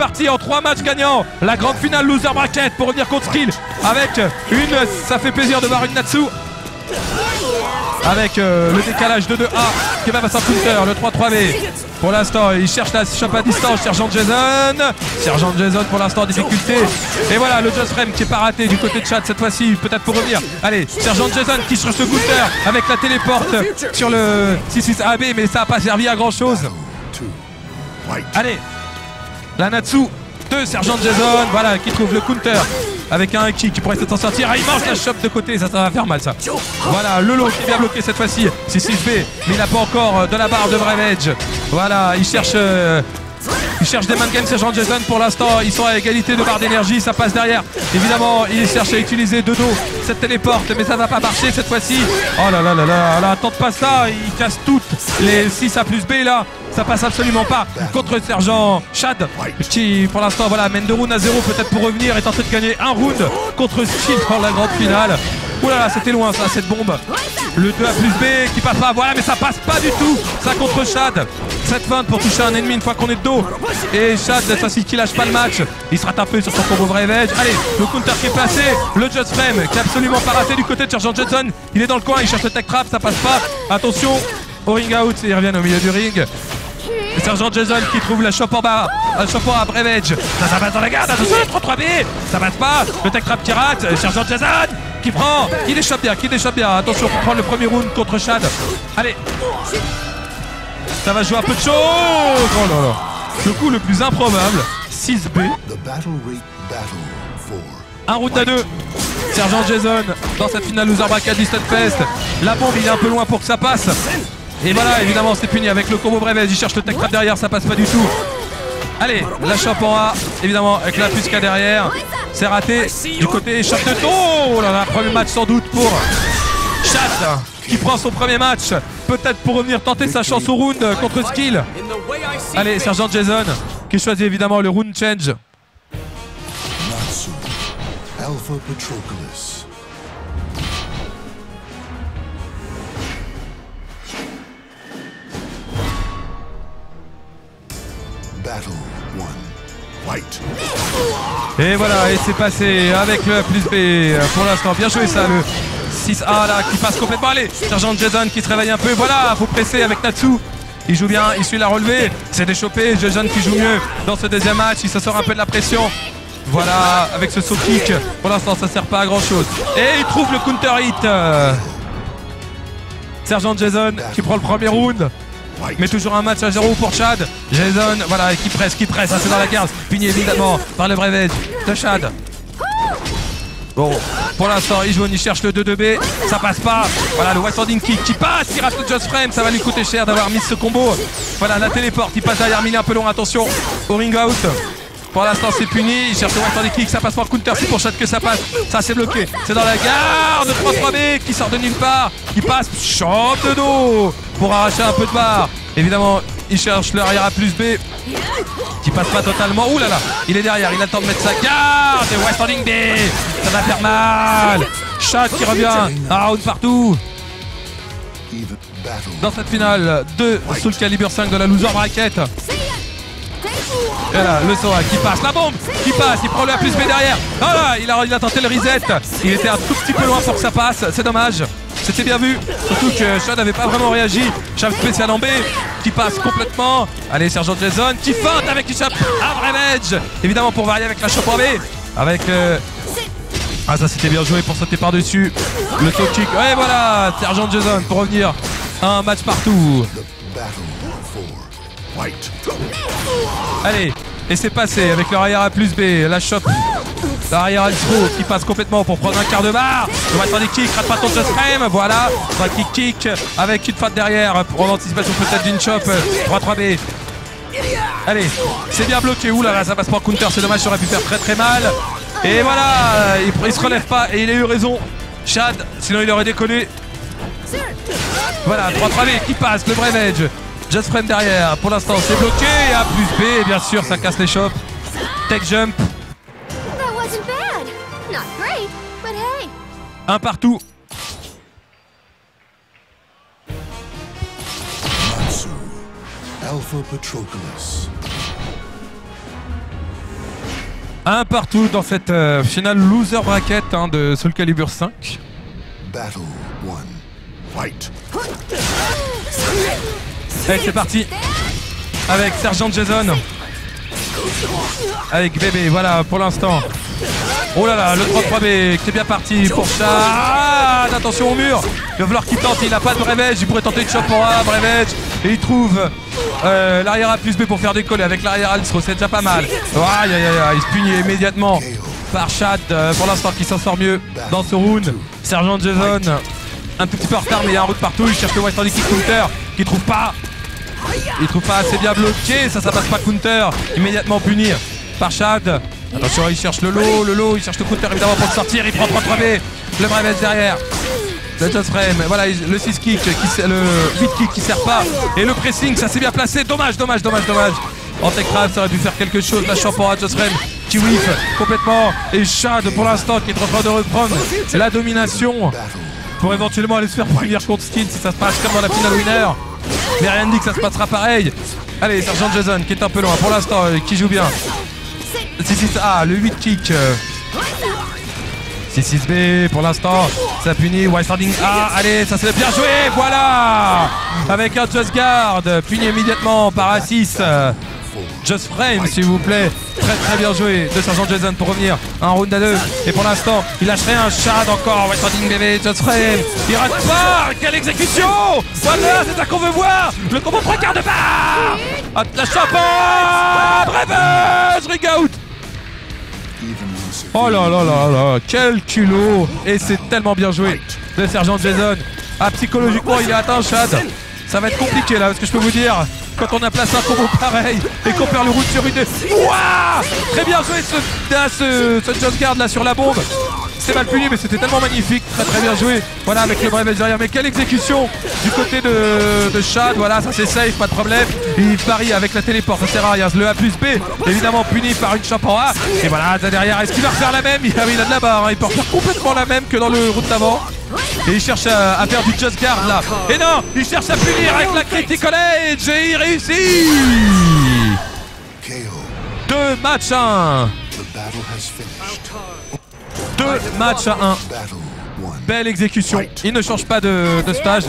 parti en trois matchs gagnants. La grande finale loser bracket pour revenir contre Skill avec une. Ça fait plaisir de voir une Natsu. Avec euh, le décalage de 2A qui va passer en counter, le 3-3B. Pour l'instant, il cherche la shop à distance, Sergent Jason. Sergent Jason pour l'instant en difficulté. Et voilà, le Just Frame qui est pas raté du côté de Chad cette fois-ci, peut-être pour revenir. Allez, Sergent Jason qui cherche le counter avec la téléporte sur le 6-6AB, mais ça n'a pas servi à grand chose. Allez, la Natsu de Sergent Jason, voilà, qui trouve le counter avec un kick qui pourrait s'en sortir. Ah, il mange la chope de côté, ça, ça va faire mal ça. Voilà, Lolo qui vient bloquer cette fois-ci. C'est fait, mais il n'a pas encore euh, de la barre de Brave Edge. Voilà, il cherche. euh, il cherche des man games Sergent Jason pour l'instant, ils sont à égalité de barre d'énergie, ça passe derrière. Évidemment, il cherche à utiliser de dos cette téléporte, mais ça va pas marcher cette fois-ci. Oh là là là là, là, tente pas ça, il casse toutes les 6 A plus B là. Ça passe absolument pas contre Sergent Chad qui pour l'instant voilà mène deux rounds à zéro peut-être pour revenir est en train de gagner un round contre Steel pour la grande finale. Là c'était loin ça cette bombe. Le 2 A plus B qui passe pas voilà mais ça passe pas du tout ça contre Chad. Cette feinte pour toucher un ennemi une fois qu'on est de dos. Et Chad cette fois-ci qui lâche pas le match. Il sera tapé sur son combo vrai edge. Allez le counter qui est placé. Le Just Frame qui est absolument pas raté du côté de Sergent Johnson. Il est dans le coin il cherche le tech trap ça passe pas. Attention au ring out et ils reviennent au milieu du ring. Sergent Jason qui trouve la shop en bas, la bas, Brave Edge. Ça, ça passe dans la garde, attention, le 3-3B, ça passe pas. Le tech trap qui rate, Sergent Jason qui prend, qui déchappe bien, qui déchappe bien. Attention pour prendre le premier round contre Chad. Allez, ça va jouer un peu de choses. Oh là là. Le coup le plus improbable, 6B, The battle rate battle for un round à deux. Sergent Jason dans cette finale loser bracket du Fest. La bombe, il est un peu loin pour que ça passe. Et voilà, évidemment, c'est puni avec le combo Breves. Il cherche le tech trap derrière, ça passe pas du tout. Allez, la chope en A, évidemment, avec la Fusca derrière. C'est raté. Du côté Chad de Oh là là, premier match sans doute pour Chad qui prend son premier match. Peut-être pour revenir tenter sa chance au round contre Skill. Allez, Sergent Jason qui choisit évidemment le round change. Alpha Patroclus. Et voilà, et c'est passé avec le plus B pour l'instant. Bien joué ça, le 6A là qui passe complètement. Allez, Sergent Jason qui se réveille un peu. Voilà, faut presser avec Natsu. Il joue bien, il suit la relevée. C'est déchopé. Jason qui joue mieux dans ce deuxième match. Il se sort un peu de la pression. Voilà, avec ce saut kick. Pour l'instant, ça sert pas à grand chose. Et il trouve le counter hit. Sergent Jason qui prend le premier round. Mais toujours un match à 0 pour Chad. Jason, voilà, qui presse, qui presse, c'est dans la garde. Fini évidemment par le brevet de Chad. Bon, pour l'instant, il joue, il cherche le 2-2B. Ça passe pas. Voilà, le West Ending Kick qui passe, il rate le Just Frame. Ça va lui coûter cher d'avoir mis ce combo. Voilà, la téléporte, il passe derrière, mais il est un peu long. Attention au ring out. Pour l'instant, c'est puni. Il cherche le West Ending Kick. Ça passe par counter. C'est pour Chad que ça passe. Ça, c'est bloqué. C'est dans la garde. 3-3B qui sort de nulle part. Qui passe. Champ de dos pour arracher un peu de barre. Évidemment, il cherche le arrière à plus B qui passe pas totalement. Ouh là là, il est derrière, il attend de mettre sa garde. Et West Ending B, ça va faire mal. Chad qui revient, un round partout dans cette finale de Soul Calibur 5 de la loser bracket. Et là, le Sora qui passe, la bombe qui passe, il prend le A plus B derrière. Ah là, il a, il a tenté le reset. Il était un tout petit peu loin pour que ça passe, c'est dommage. C'était bien vu, surtout que Chad n'avait pas vraiment réagi. Chave spécial en B qui passe complètement. Allez, Sergent Jason qui feinte avec une chape à vrai edge. Évidemment pour varier avec la chope en B. Avec. euh, Ah, ça c'était bien joué pour sauter par-dessus. Le toe kick. Et voilà, Sergent Jason pour revenir. Un match partout. Allez, et c'est passé avec le arrière A plus B, la shot. L'arrière Astro qui passe complètement pour prendre un quart de barre. Le va des kicks, rate pas ton frame. Voilà, un kick kick avec une faute derrière pour l'anticipation peut-être d'une chop. 3-3B. Allez, c'est bien bloqué. Ouh là ça passe pour counter. C'est dommage, ça aurait pu faire très très mal. Et voilà, il, se relève pas et il a eu raison. Chad, sinon il aurait décollé. Voilà, 3-3B qui passe, le Brave Edge. Just frame derrière. Pour l'instant, c'est bloqué. A plus B, bien sûr, ça casse les chops. Tech jump, un partout. Alpha Patroclus. Un partout dans cette euh, finale loser bracket hein, de Soul Calibur 5. Battle one. Fight. Allez, c'est parti. Avec Sergent Jason. Avec bébé, voilà pour l'instant. Oh là là, le 33B qui est bien parti pour ça. attention au mur. Le Vlor qui tente, il n'a pas de Brevage. Il pourrait tenter de Chopora, Brevage. Et il trouve euh, l'arrière A plus B pour faire décoller. Avec l'arrière A, c'est déjà pas mal. Aïe aïe aïe, il se punit immédiatement par Chad. euh, pour l'instant, qui s'en sort mieux dans ce round. Sergent Jason, un tout petit peu en retard, mais il y a un route partout. Il cherche le West Handy Kick Counter qui trouve pas. Il trouve pas assez bien bloqué, ça, ça passe pas counter. Immédiatement puni par Chad. Attention, il cherche le lot, le lot, il cherche le counter évidemment pour le sortir. Il prend 3-3B, le Brevet derrière. Le frame, voilà il- le 6 kick, le 8 kick qui sert pas. Et le pressing, ça s'est bien placé. Dommage, dommage, dommage, dommage. Trap, ça aurait dû faire quelque chose. La champora, just frame qui whiff complètement. Et Chad pour l'instant qui est en train de reprendre la domination pour éventuellement aller se faire punir contre Skin si ça se passe comme dans la finale winner. Mais rien ne dit que ça se passera pareil. Allez, Sergent Jason qui est un peu loin pour l'instant, euh, qui joue bien. 6-6, ah, le 8 kick. euh. 6-6B pour l'instant, ça punit, White Standing A, allez, ça c'est bien joué, voilà. Avec un Just Guard, puni immédiatement par Assis. euh, Just Frame s'il vous plaît, très très bien joué. De Sergent Jason pour revenir. Un round à deux. Et pour l'instant, il lâcherait un Shad encore, White Standing bébé, Just Frame, il rate pas, quelle exécution. Voilà, c'est ça qu'on veut voir. Le combo trois quarts de barre. Ah, La chapeau. Brevage, rig out. Oh là là là là, quel culot Et c'est tellement bien joué de Sergent Jason. Ah, psychologiquement, il est atteint, Chad. Ça va être compliqué là, parce que je peux vous dire, quand on a placé un combo pareil et qu'on perd le route sur une... Ouah Très bien joué ce, là, ce, ce Guard là sur la bombe. C'est mal puni, mais c'était tellement magnifique. Très très bien joué. Voilà, avec le brevet derrière. Mais quelle exécution du côté de, Chad. Voilà, ça c'est safe, pas de problème. Il parie avec la téléporte, ça sert à rien. Le A plus B, évidemment puni par une champ en A. Et voilà, derrière, est-ce qu'il va refaire la même? Il a, il a de la barre, hein. il peut refaire complètement la même que dans le route d'avant. Et il cherche à, faire du just guard là. Et non, il cherche à punir avec la critical edge et il réussit Deux matchs 1 deux matchs à un. Battle one. Belle exécution. Il ne change pas de, stage.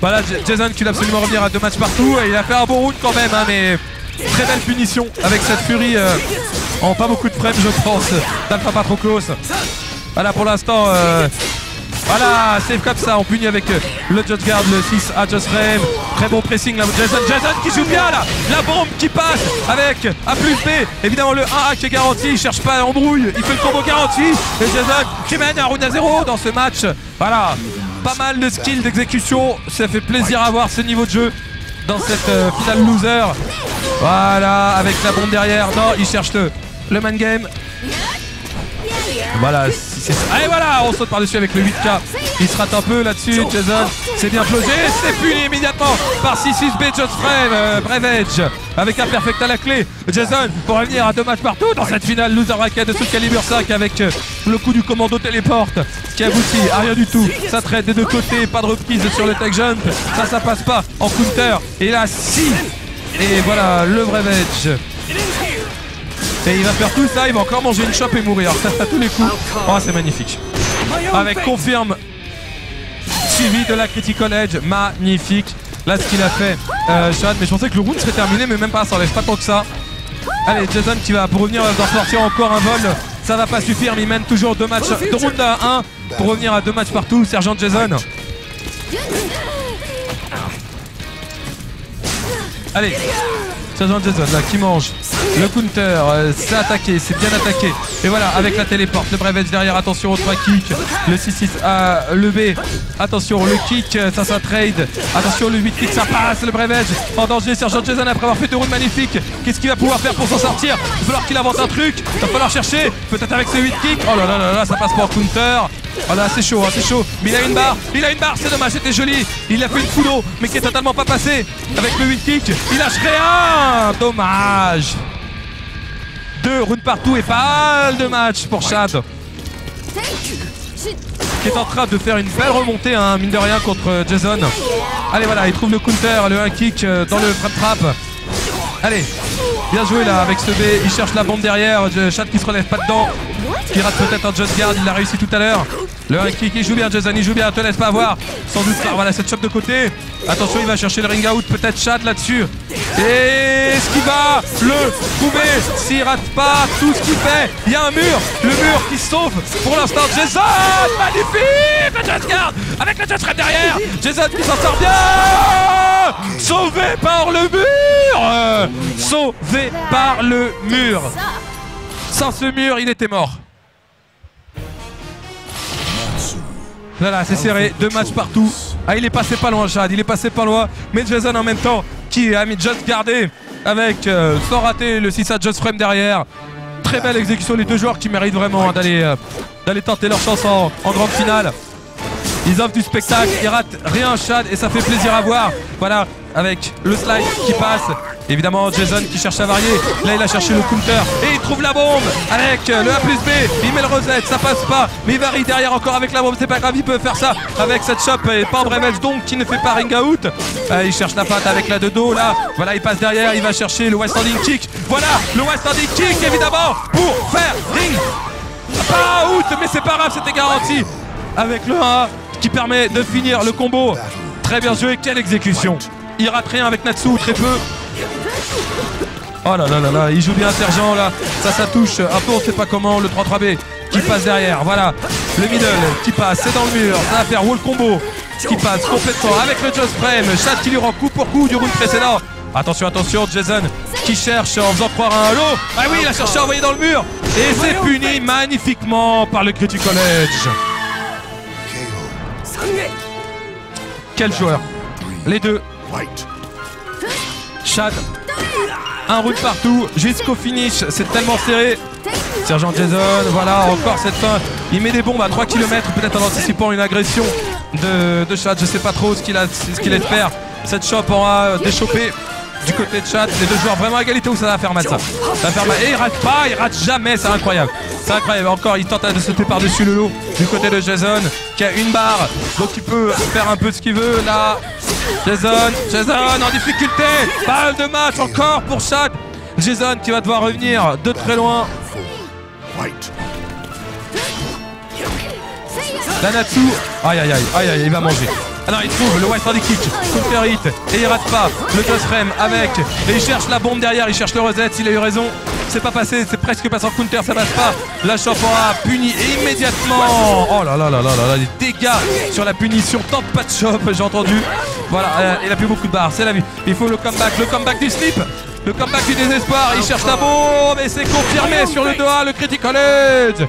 Voilà, Jason qui doit absolument revenir à deux matchs partout. Et il a fait un bon round quand même, hein, mais très belle punition avec cette furie euh, en pas beaucoup de frames, je pense, d'Alpha Patroclos. Voilà pour l'instant. euh, voilà, save comme ça, on punit avec euh, le Judge Guard, le 6 à Just Frame. Très bon pressing là, Jason, Jason qui joue bien là, la bombe qui passe avec A plus B, évidemment le 1A qui est garanti, il cherche pas l'embrouille, il fait le combo garanti. Et Jason qui mène un round à 0 dans ce match. Voilà, pas mal de skills d'exécution, ça fait plaisir à voir ce niveau de jeu dans cette euh, finale loser. Voilà, avec la bombe derrière, non, il cherche le, le man game. Voilà. Allez voilà, on saute par-dessus avec le 8K. Il se rate un peu là-dessus, Jason. C'est bien plongé, c'est puni immédiatement par 6-6B Just Frame, euh, Brevage, avec un perfect à la clé. Jason pour revenir à deux matchs partout dans cette finale loser racket de Soul Calibur 5 avec euh, le coup du commando téléporte qui aboutit à rien du tout. Ça traite des deux côtés, pas de reprise sur le tech jump. Ça, ça passe pas en counter. Et là, si. Et voilà, le Brevage. Et il va faire tout ça, il va encore manger une chope et mourir. à tous les coups. Oh, c'est magnifique. Avec confirme suivi de la Critical Edge. Magnifique. Là, ce qu'il a fait, euh, Chad. Mais je pensais que le round serait terminé, mais même pas, ça enlève pas tant que ça. Allez, Jason qui va pour revenir d'en sortir encore un vol. Ça va pas suffire, mais il mène toujours deux matchs, deux rounds à 1 pour revenir à deux matchs partout. Sergent Jason. Allez, Sergent Jason là qui mange. Le counter, euh, c'est attaqué, c'est bien attaqué. Et voilà, avec la téléporte, le brevet derrière, attention au 3 kick. Le 6-6 à le. Attention, le kick, euh, ça ça trade. Attention, le 8 kick, ça passe. Le brevet en danger. Sergent Jason après avoir fait deux rounds magnifiques. Qu'est-ce qu'il va pouvoir faire pour s'en sortir? Il va falloir qu'il invente un truc. Il va falloir chercher. Peut-être avec ce 8 kick. Oh là là là là, ça passe pas en counter. Oh là, c'est chaud, hein, c'est chaud. Mais il a une barre, il a une barre, c'est dommage, c'était joli. Il a fait une foudre, mais qui est totalement pas passé. Avec le 8 kick, il lâche rien. Dommage. Deux rounds partout et pas de matchs pour Chad. Qui est en train de faire une belle remontée, hein, mine de rien, contre Jason. Allez, voilà, il trouve le counter, le 1 kick euh, dans le frame trap. Allez, bien joué là avec ce B. Il cherche la bombe derrière. Je- Chad qui se relève pas dedans. Qui rate peut-être un just guard. Il l'a réussi tout à l'heure. Le high kick, il joue bien, Jason. Il joue bien. Te laisse pas avoir. Sans doute par voilà cette chop de côté. Attention, il va chercher le ring out. Peut-être Chad là-dessus. Et est-ce qu'il va le trouver S'il rate pas tout ce qu'il fait, il y a un mur. Le mur qui sauve pour l'instant. Jason, magnifique Le just guard avec le just derrière. Jason qui s'en sort bien. Sauvé par le mur. Sauvé par le mur. Sans ce mur, il était mort. Voilà, c'est serré, deux matchs partout. Ah, il est passé pas loin, Chad, il est passé pas loin. Mais Jason en même temps, qui a mis Just gardé avec, euh, sans rater le 6 à Just Frame derrière. Très belle exécution, les deux joueurs qui méritent vraiment hein, d'aller euh, d'aller tenter leur chance en grande finale. Ils offrent du spectacle, ils ratent rien Chad et ça fait plaisir à voir. Voilà, avec le slide qui passe. Évidemment Jason qui cherche à varier. Là il a cherché le counter et il trouve la bombe avec euh, le A plus B. Il met le rosette, ça passe pas. Mais il varie derrière encore avec la bombe. C'est pas grave, il peut faire ça avec cette chop et pas Brevels donc qui ne fait pas ring out. Euh, il cherche la patte avec la de dos là. Voilà, il passe derrière, il va chercher le West Standing Kick. Voilà, le West Standing Kick évidemment pour faire ring out, mais c'est pas grave, c'était garanti. Avec le 1 qui permet de finir le combo. Très bien joué, quelle exécution. Il rate rien avec Natsu, très peu. Oh là là là là, il joue bien Sergent là. Ça, ça touche. Un peu, on sait pas comment. Le 3-3B qui passe derrière. Voilà. Le middle qui passe, c'est dans le mur. Ça va faire wall combo qui passe complètement avec le Just Frame. Chad qui lui rend coup pour coup du round précédent. Attention, attention, Jason qui cherche en faisant croire à un lot. Ah oui, il a cherché à envoyer dans le mur. Et c'est puni magnifiquement par le Critical Edge. Quel joueur Les deux. Chad. Un round partout jusqu'au finish. C'est tellement serré. Sergent Jason, voilà, encore cette fin. Il met des bombes à 3 km, peut-être en anticipant une agression de, de Chad. Je sais pas trop ce qu'il qu'il espère. Cette shop aura déchopé du côté de Chad. Les deux joueurs vraiment à égalité où ça va faire mal ça. Ça va faire mal. Et il rate pas, il rate jamais, c'est incroyable. C'est incroyable. Encore, il tente de sauter par-dessus le lot du côté de Jason qui a une barre. Donc il peut faire un peu ce qu'il veut. Là, Jason, Jason en difficulté. Balle de match encore pour Chad. Jason qui va devoir revenir de très loin. White. La Natsu, aïe aïe aïe, aïe aïe, il va manger. Ah non, il trouve le West Hardy Kick, counter hit, et il rate pas. Le Just Frame avec, et il cherche la bombe derrière, il cherche le reset, il a eu raison. C'est pas passé, c'est presque passé en counter, ça passe pas. La Chopora puni immédiatement. Oh là là là là là là, les dégâts sur la punition, tant pas de chop, j'ai entendu. Voilà, euh, il a plus beaucoup de barres, c'est la vie. Il faut le comeback, le comeback du slip. Le comeback du désespoir, il cherche la bombe. Et c'est confirmé sur le 2A, le Critical Edge.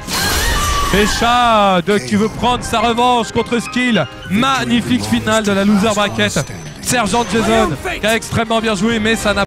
Et Chad qui veut prendre sa revanche contre Skill. Magnifique finale de la loser bracket. Sergent Jason qui a extrêmement bien joué mais ça n'a